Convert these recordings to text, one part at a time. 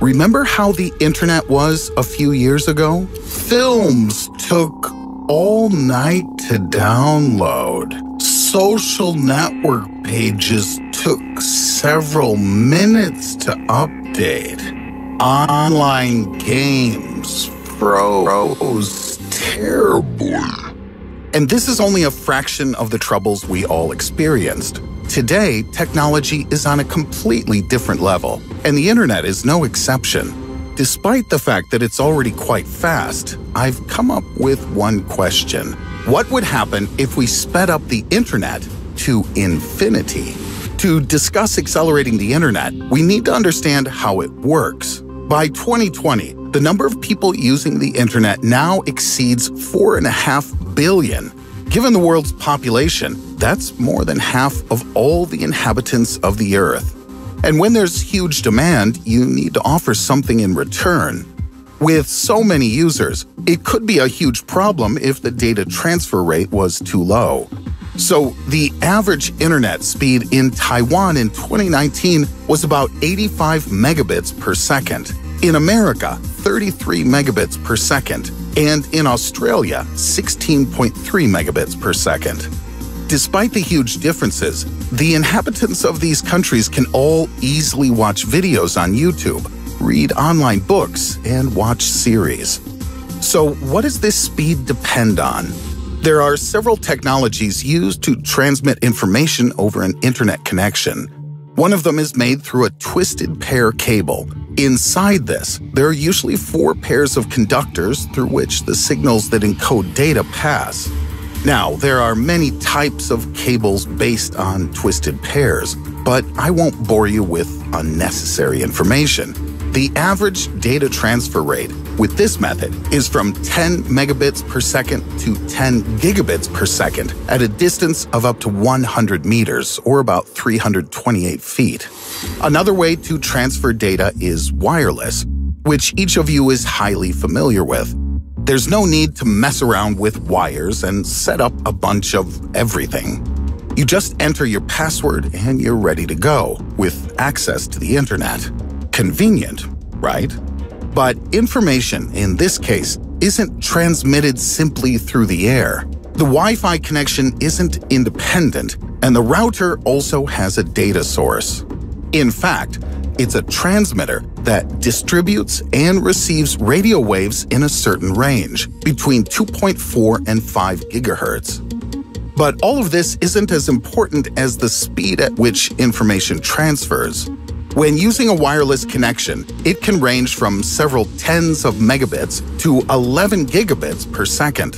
Remember how the internet was a few years ago? Films took all night to download. Social network pages took several minutes to update. Online games froze terribly. And this is only a fraction of the troubles we all experienced. Today, technology is on a completely different level, and the internet is no exception. Despite the fact that it's already quite fast, I've come up with one question. What would happen if we sped up the internet to infinity? To discuss accelerating the internet, we need to understand how it works. By 2020, the number of people using the internet now exceeds 4.5 billion. Given the world's population, that's more than half of all the inhabitants of the Earth. And when there's huge demand, you need to offer something in return. With so many users, it could be a huge problem if the data transfer rate was too low. So, the average internet speed in Taiwan in 2019 was about 85 megabits per second. In America, 33 megabits per second. And in Australia, 16.3 megabits per second. Despite the huge differences, the inhabitants of these countries can all easily watch videos on YouTube, read online books, and watch series. So, what does this speed depend on? There are several technologies used to transmit information over an internet connection. One of them is made through a twisted pair cable. Inside this, there are usually four pairs of conductors through which the signals that encode data pass. Now, there are many types of cables based on twisted pairs, but I won't bore you with unnecessary information. The average data transfer rate with this method is from 10 megabits per second to 10 gigabits per second at a distance of up to 100 meters, or about 328 feet. Another way to transfer data is wireless, which each of you is highly familiar with. There's no need to mess around with wires and set up a bunch of everything. You just enter your password and you're ready to go with access to the internet. Convenient, right? But information, in this case, isn't transmitted simply through the air. The Wi Fi connection isn't independent, and the router also has a data source. In fact, it's a transmitter that distributes and receives radio waves in a certain range, between 2.4 and 5 gigahertz. But all of this isn't as important as the speed at which information transfers. When using a wireless connection, it can range from several tens of megabits to 11 gigabits per second.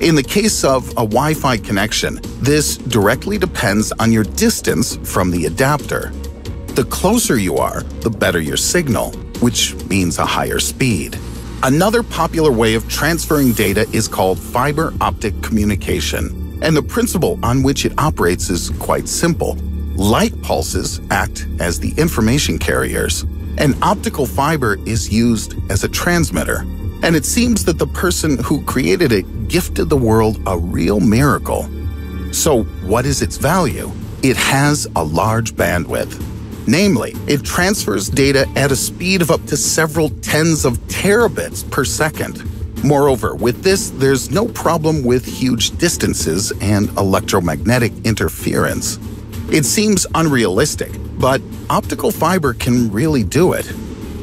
In the case of a Wi Fi connection, this directly depends on your distance from the adapter. The closer you are, the better your signal, which means a higher speed. Another popular way of transferring data is called fiber optic communication, and the principle on which it operates is quite simple. Light pulses act as the information carriers. An optical fiber is used as a transmitter, and it seems that the person who created it gifted the world a real miracle. So, what is its value? It has a large bandwidth. Namely, it transfers data at a speed of up to several tens of terabits per second. Moreover, with this, there's no problem with huge distances and electromagnetic interference. It seems unrealistic, but optical fiber can really do it.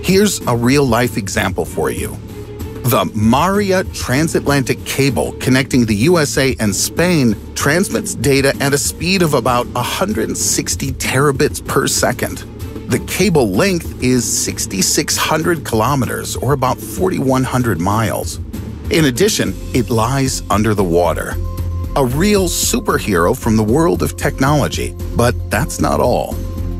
Here's a real life example for you. The MAREA transatlantic cable connecting the USA and Spain transmits data at a speed of about 160 terabits per second. The cable length is 6,600 kilometers, or about 4,100 miles. In addition, it lies under the water. A real superhero from the world of technology, but that's not all.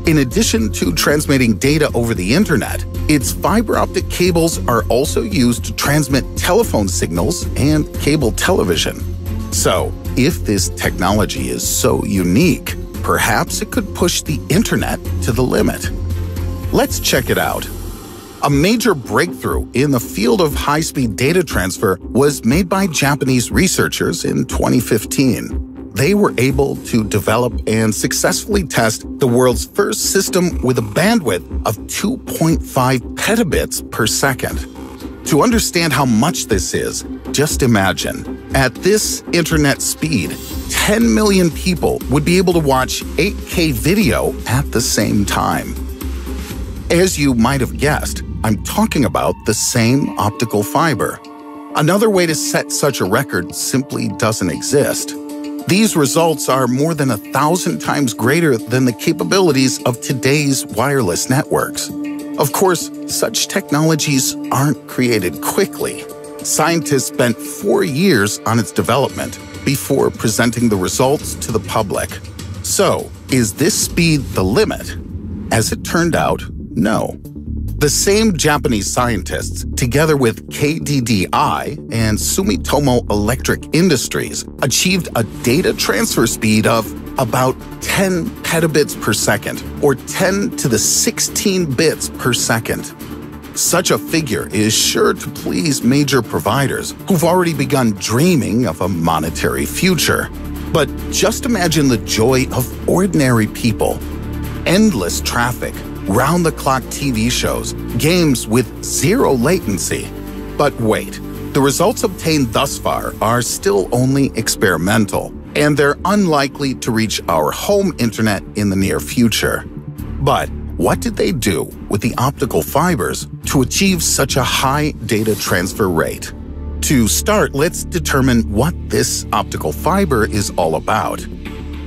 In addition to transmitting data over the internet, its fiber optic cables are also used to transmit telephone signals and cable television. So, if this technology is so unique, perhaps it could push the internet to the limit. Let's check it out. A major breakthrough in the field of high speed data transfer was made by Japanese researchers in 2015. they were able to develop and successfully test the world's first system with a bandwidth of 2.5 petabits per second. To understand how much this is, just imagine. At this internet speed, 10 million people would be able to watch 8K video at the same time. As you might have guessed, I'm talking about the same optical fiber. Another way to set such a record simply doesn't exist. These results are more than a thousand times greater than the capabilities of today's wireless networks. Of course, such technologies aren't created quickly. Scientists spent four years on its development before presenting the results to the public. So, is this speed the limit? As it turned out, no. The same Japanese scientists, together with KDDI and Sumitomo Electric Industries, achieved a data transfer speed of about 10 petabits per second, or 10 to the 16 bits per second. Such a figure is sure to please major providers who've already begun dreaming of a monetary future. But just imagine the joy of ordinary people. Endless traffic, round the clock TV shows, games with zero latency. But wait, the results obtained thus far are still only experimental, and they're unlikely to reach our home internet in the near future. But what did they do with the optical fibers to achieve such a high data transfer rate? To start, let's determine what this optical fiber is all about.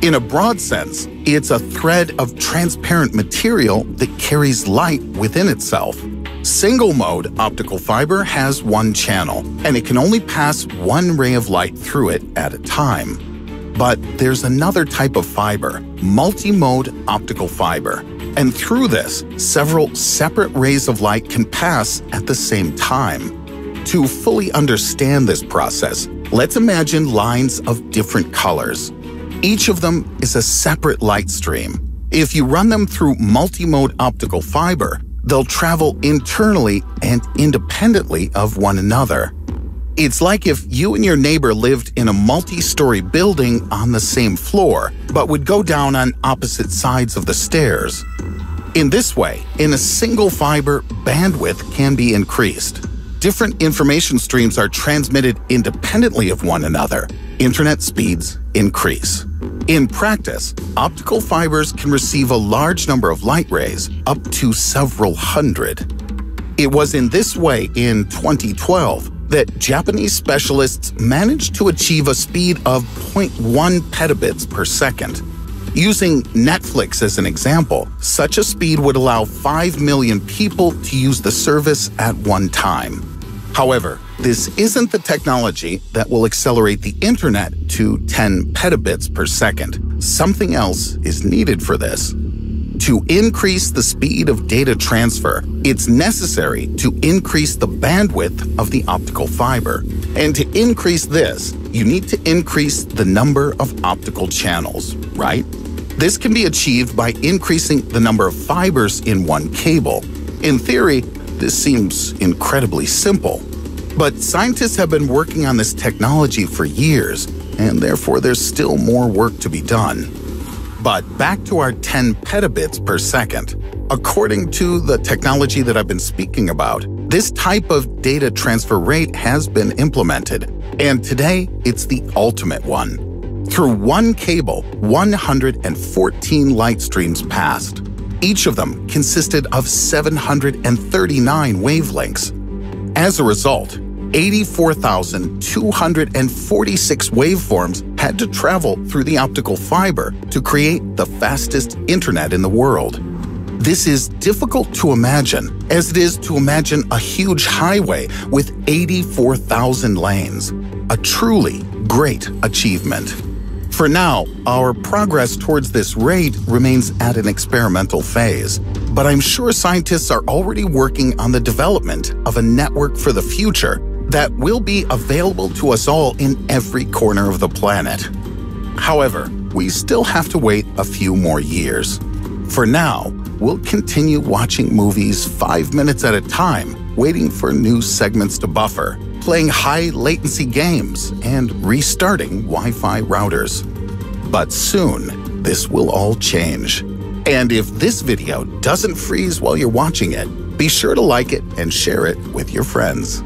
In a broad sense, it's a thread of transparent material that carries light within itself. Single mode optical fiber has one channel, and it can only pass one ray of light through it at a time. But there's another type of fiber, multi-mode optical fiber, and through this, several separate rays of light can pass at the same time. To fully understand this process, let's imagine lines of different colors. Each of them is a separate light stream. If you run them through multi-mode optical fiber, they'll travel internally and independently of one another. It's like if you and your neighbor lived in a multi-story building on the same floor, but would go down on opposite sides of the stairs. In this way, in a single fiber, bandwidth can be increased. Different information streams are transmitted independently of one another. Internet speeds increase. In practice, optical fibers can receive a large number of light rays, up to several hundred. It was in this way in 2012 that Japanese specialists managed to achieve a speed of 0.1 petabits per second. Using Netflix as an example, such a speed would allow 5 million people to use the service at one time. However, this isn't the technology that will accelerate the internet to 10 petabits per second. Something else is needed for this. To increase the speed of data transfer, it's necessary to increase the bandwidth of the optical fiber. And to increase this, you need to increase the number of optical channels, right? This can be achieved by increasing the number of fibers in one cable. In theory, this seems incredibly simple. But scientists have been working on this technology for years, and therefore there's still more work to be done. But back to our 10 petabits per second. According to the technology that I've been speaking about, this type of data transfer rate has been implemented, and today it's the ultimate one. Through one cable, 114 light streams passed. Each of them consisted of 739 wavelengths. As a result, 84,246 waveforms had to travel through the optical fiber to create the fastest internet in the world. This is difficult to imagine, as it is to imagine a huge highway with 84,000 lanes. A truly great achievement. For now, our progress towards this rate remains at an experimental phase, but I'm sure scientists are already working on the development of a network for the future that will be available to us all in every corner of the planet. However, we still have to wait a few more years. For now, we'll continue watching movies five minutes at a time, waiting for new segments to buffer, playing high latency games, and restarting Wi Fi routers. But soon, this will all change. And if this video doesn't freeze while you're watching it, be sure to like it and share it with your friends.